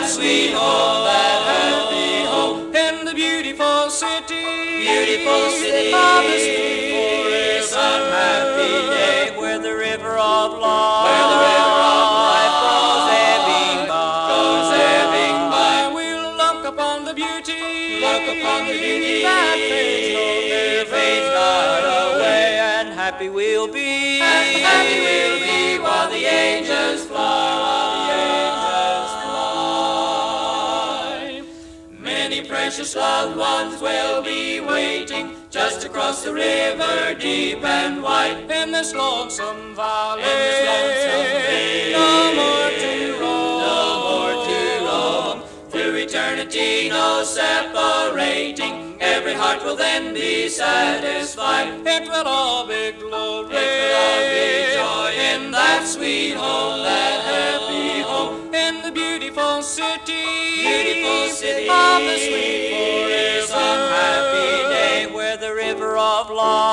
that sweet home, that happy home. in the beautiful city. Beautiful city of the sweet forest. Some happy day where the river of life, Where the river of life goes ebbing by. goes ebbing by. We'll look upon the beauty. Look upon the beauty that fades no fades not away. and happy we'll be. And happy we'll be Precious loved ones will be waiting just across the river deep and wide. in this lonesome valley. In this lonesome valley. No more to roam. No more to roam. Through eternity, no separating. Every heart will then be satisfied. It will all be glory. It will all be joy in that sweet home, that happy home. The beautiful city. Beautiful city of the sweet forest. Some happy day where the river of life,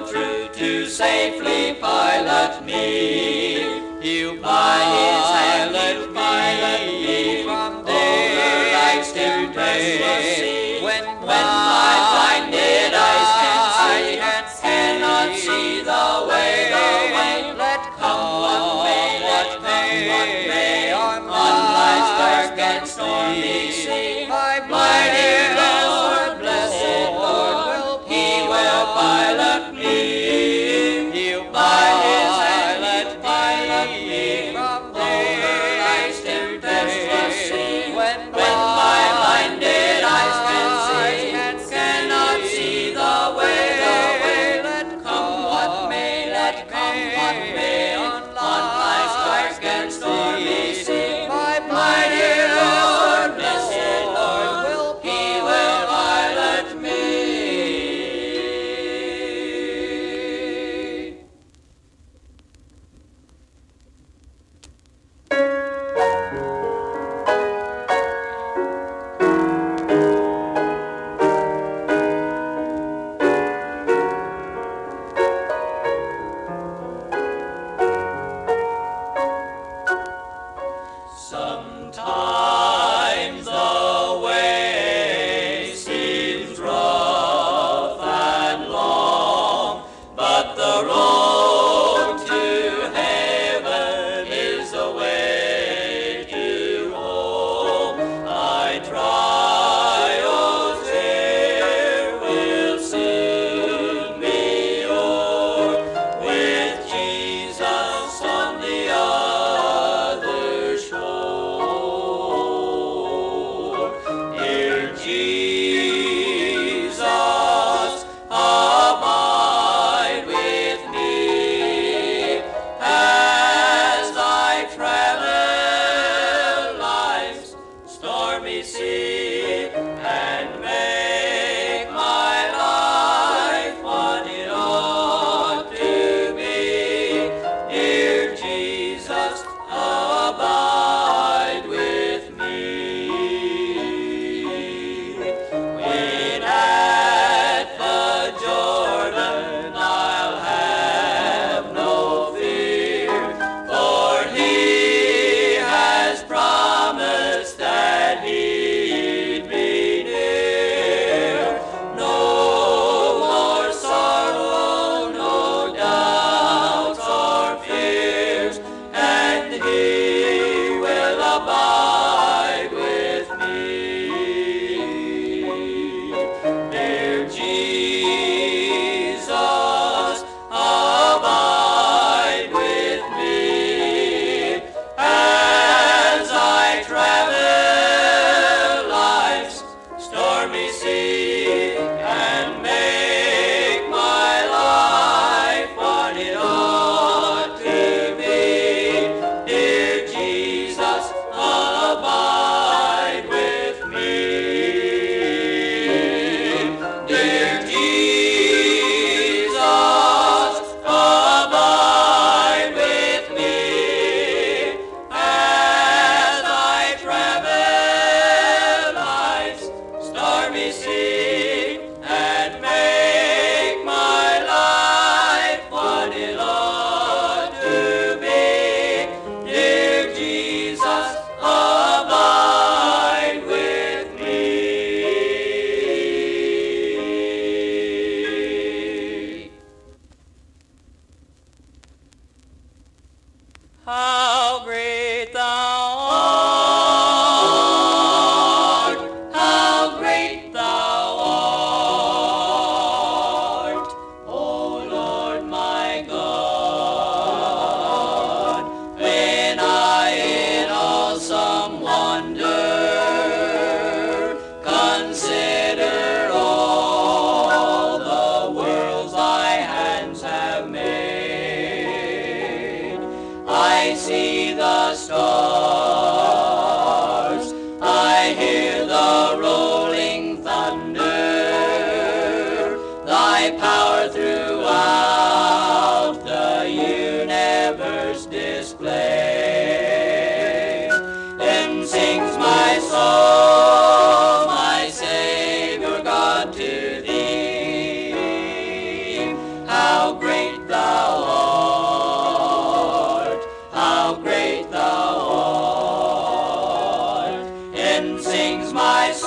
true to safely pilot me. You by pilot me, pilot me from day to. When, when my blinded eyes can see, can see, cannot see the way, the way. Let come what may, let come what may, on my dark and stormy sea. How sings my soul,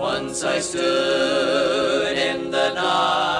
Once I stood in the night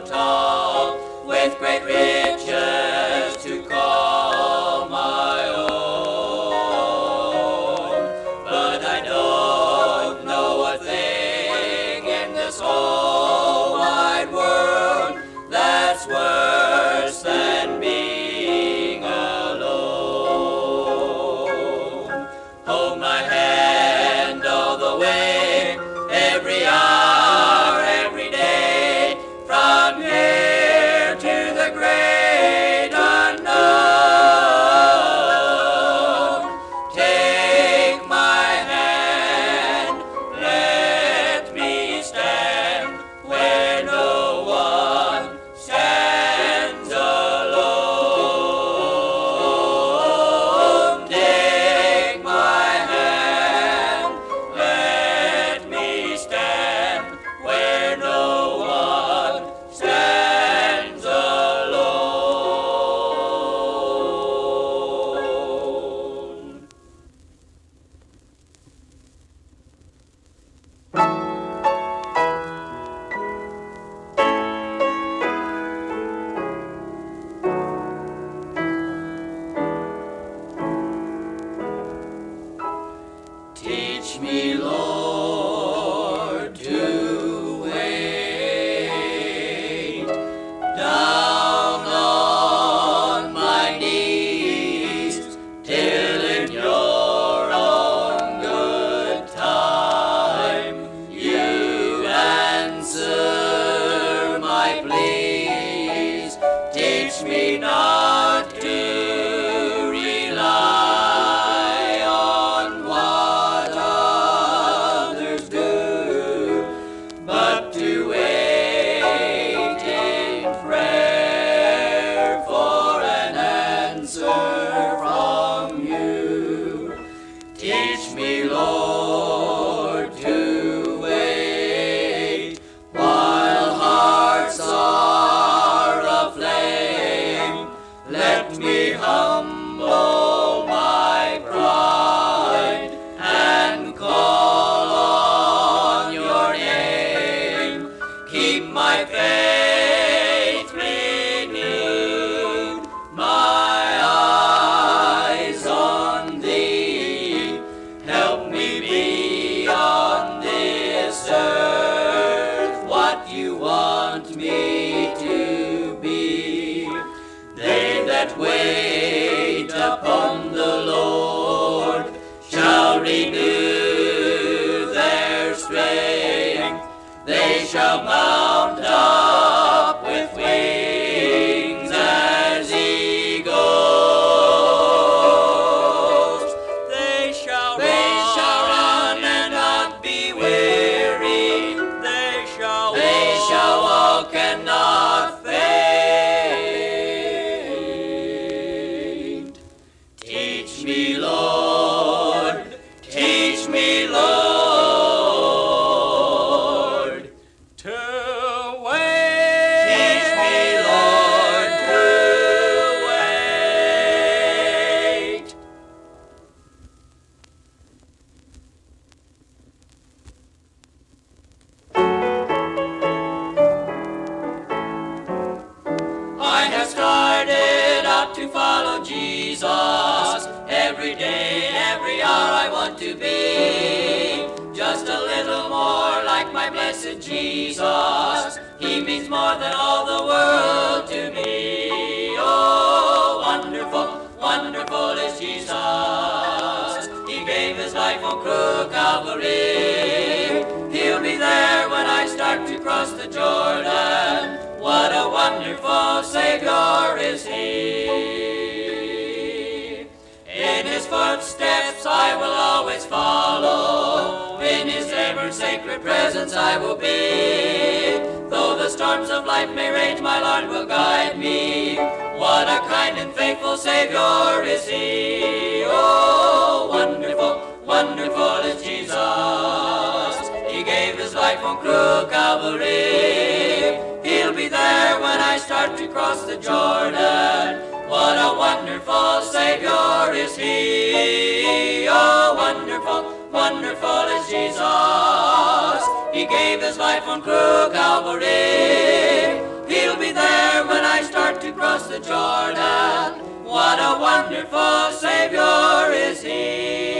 palace Sacred presence I will be. Though the storms of life may rage, my Lord will guide me. What a kind and faithful Savior is He. Oh, wonderful, wonderful is Jesus. He gave His life on cruel Calvary. He'll be there when I start to cross the Jordan. What a wonderful Savior is He. Oh, wonderful, wonderful is Jesus. He gave His life on cruel Calvary. He'll be there when I start to cross the Jordan. What a wonderful Savior is He.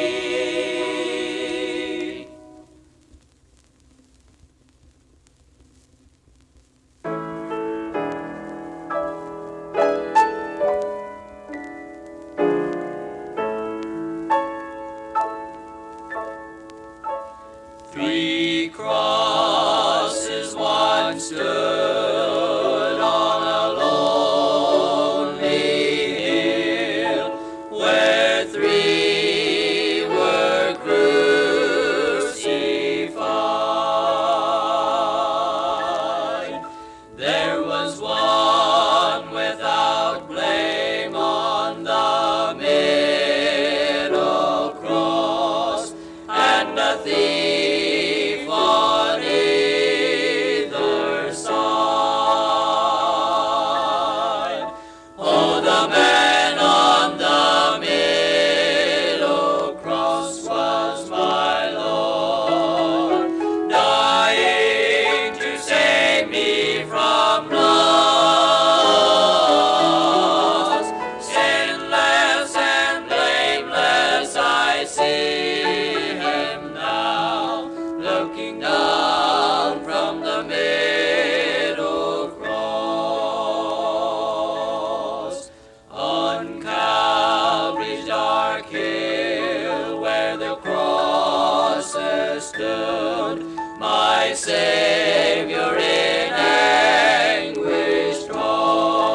my Savior in anguish tossed.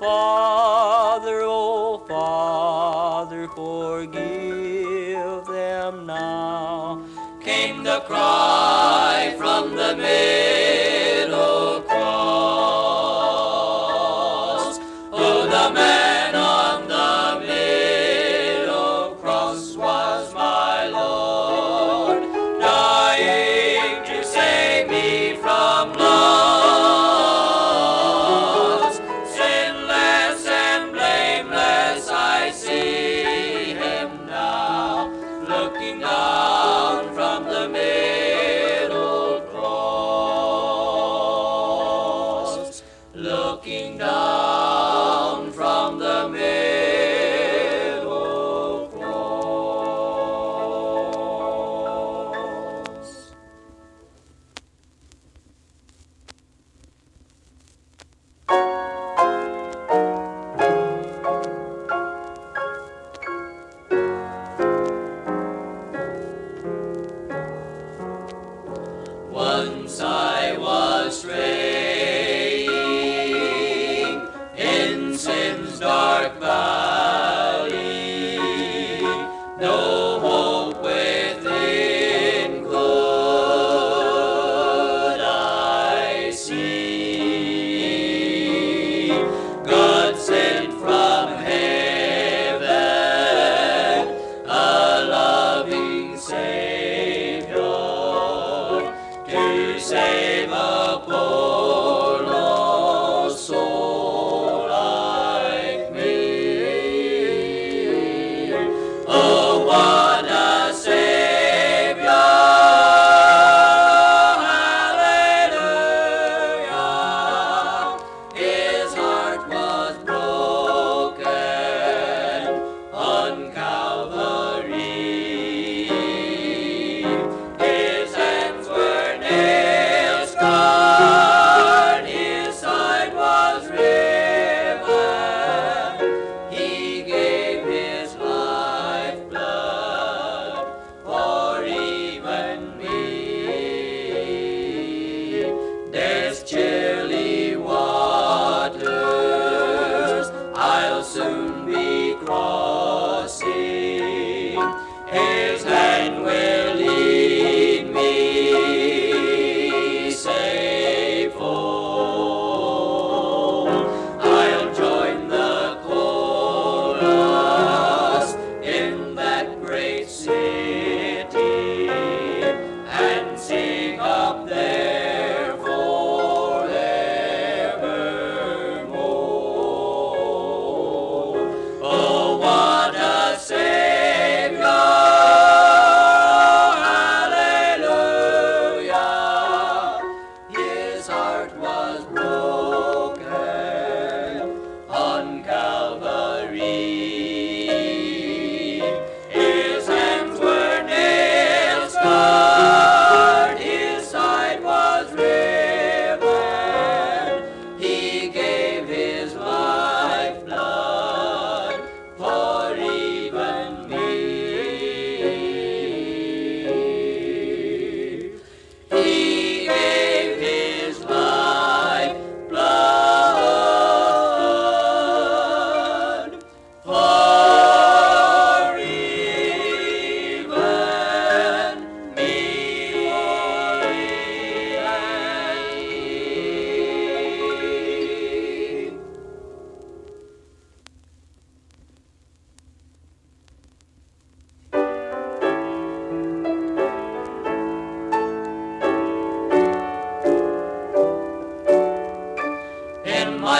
Father, oh Father, forgive them now. Came the cry from the midst.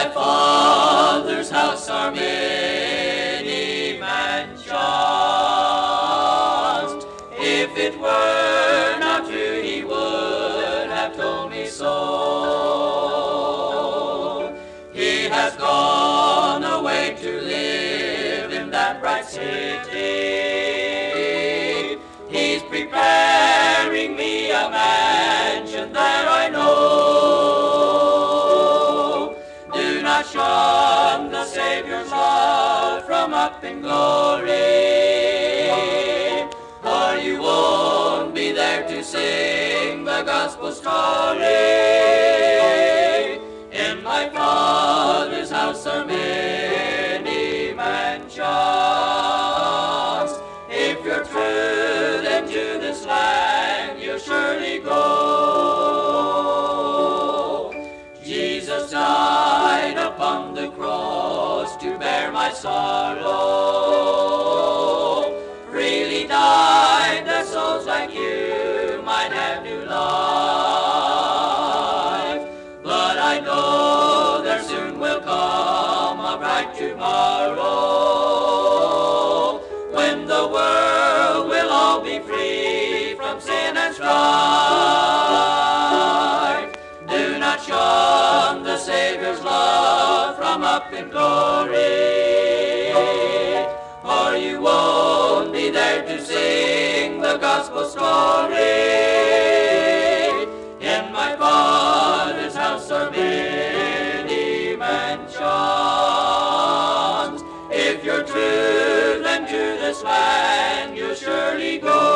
my Father's house are made. shone the Savior's love from up in glory. Are you won't be there to sing the gospel story. In my Father's house are many mansions. If you're true, then to this land you surely go. on the cross to bear my sorrow. Freely died that souls like you might have new life. But I know there soon will come a bright tomorrow. from the Savior's love from up in glory. Or you won't be there to sing the gospel story. In my Father's house are many mansions. If you're true, then to this land you surely go.